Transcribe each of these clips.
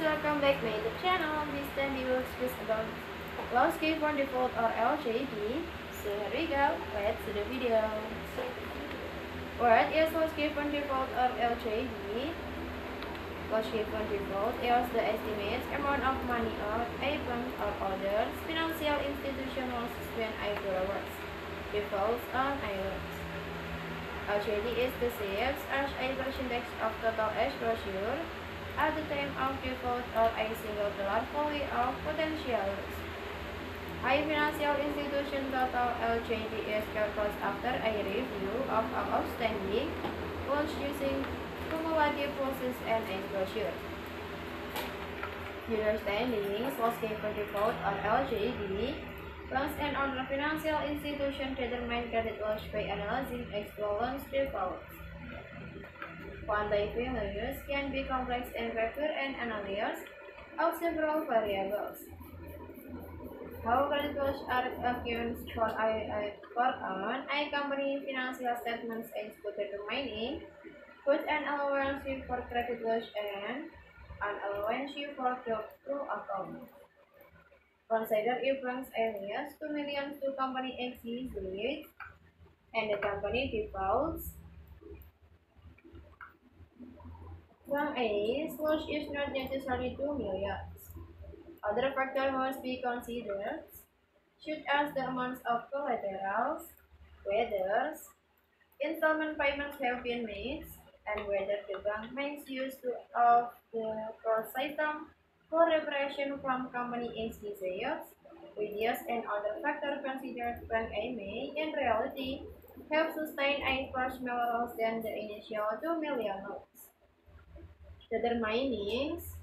welcome back my YouTube channel. This time we will discuss about loss given default or LGD. So here we go, let's do the video. What is loss given default or LGD? Loss given default is the estimated amount of money a bank or others financial institution losses when a borrower defaults on loan. LGD is perceived as a percentage of total exposure at the time of default of a single dollar value of potential loss. A financial institution total LGD is calculated after a review of outstanding loans using cumulative losses and exposure. Understanding loss given default or LGD Loans and other financial institution determine credit loss by analyzing actual loans defaults. Quantitative values can be complex and require an analysis of several variables. How creditors are accounted for, I for on I-company financial statements and determining what an allowance for credit loss and an allowance for doubtful account. Consider if bank's alias 2 million to company exists and the company defaults One is loss is not necessarily 2 million. Other factors must be considered, such as the amounts of collaterals, whether installment payments have been made, and whether the bank makes use of the cost item for reparation from company A's desires. Wages and other factors considered bank A may, in reality, have sustained a far smaller loss than the initial 2 million loss determinings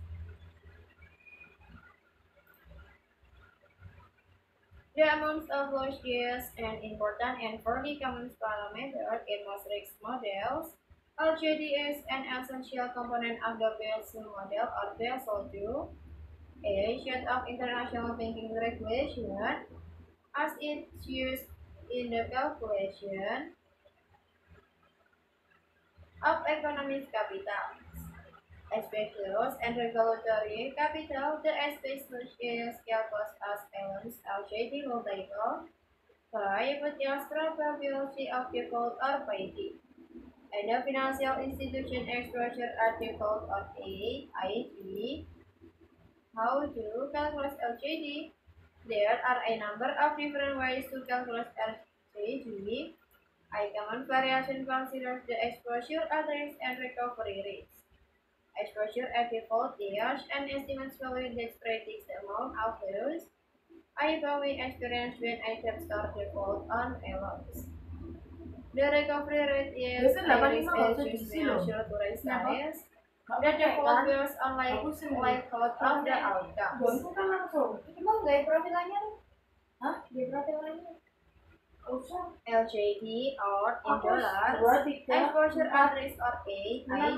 The amounts of losses and important and fairly common parameter in most models. LGD is an essential component of the Basel model or Basel II, a set of international banking regulation as it's used in the calculation of economic capital. Expectations and regulatory capital, the expectation is calculated as balance LGD multiple by potential probability of default or PD. And the financial institution exposure at default of A, IG. How to calculate LGD? There are a number of different ways to calculate LGD. A common variation considers the exposure at risk and recovery rates. Exposure at default years and estimates value that predicts the amount of loss I we experience when I start default on a loss. The recovery rate is a risk issues measure to raise areas that default bills on like likelihood of the outcome. Gonku kan langsung. Cuma gaya profilannya nih. Hah? Gaya profilannya. Usah. LGD or in Aku dollars, dua, tiga, exposure empat, at risk or A, Enam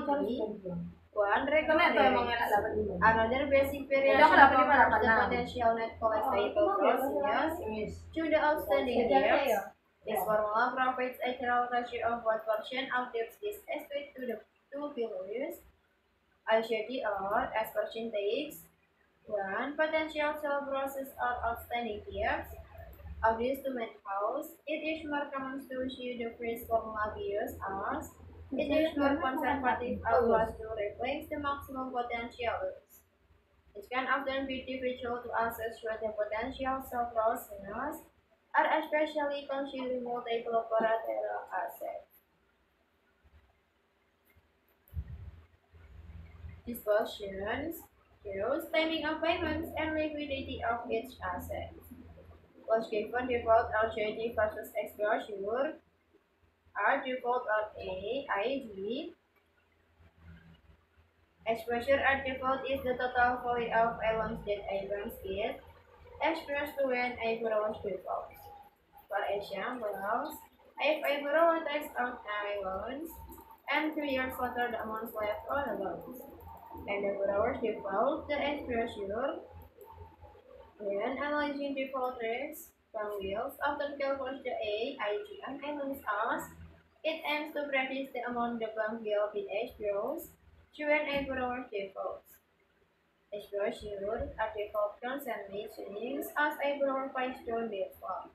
kan IG, sebulan. one Karena itu emang recovery enak rate. dapat lima. Another basic variation Udah, kenapa lima, compares delapan, the enam? potential net Oh, collectible itu mah gaya gross years profilannya. to the outstanding Sejarah ya? years. This formula provides a general ratio of what portion of debts is estimated to the two values. LGD or as percentage. One potential sale process or outstanding debts. Of these two main house, it is more common to use the phrase formula used as it is more conservative approach to reflect the maximum potential loss. It can often be difficult to assess whether potential sale process are especially considering multiple collateral assets. Discussions shows timing of payments and liquidity of each asset. Loss given default LGD versus exposure are default of A, IG. Exposure at default is the total value of a that a bank is expressed when a borrower defaults. For example, if a borrower takes out a loan and two years later the amounts left on the loans, and the borrower default the exposure when analyzing default rates, bank wheels often calculate the A, IG, and loans as it aims to predict the amount the bank will be exposed to when a borrower defaults. brochure are developed and meetings as a by stone before.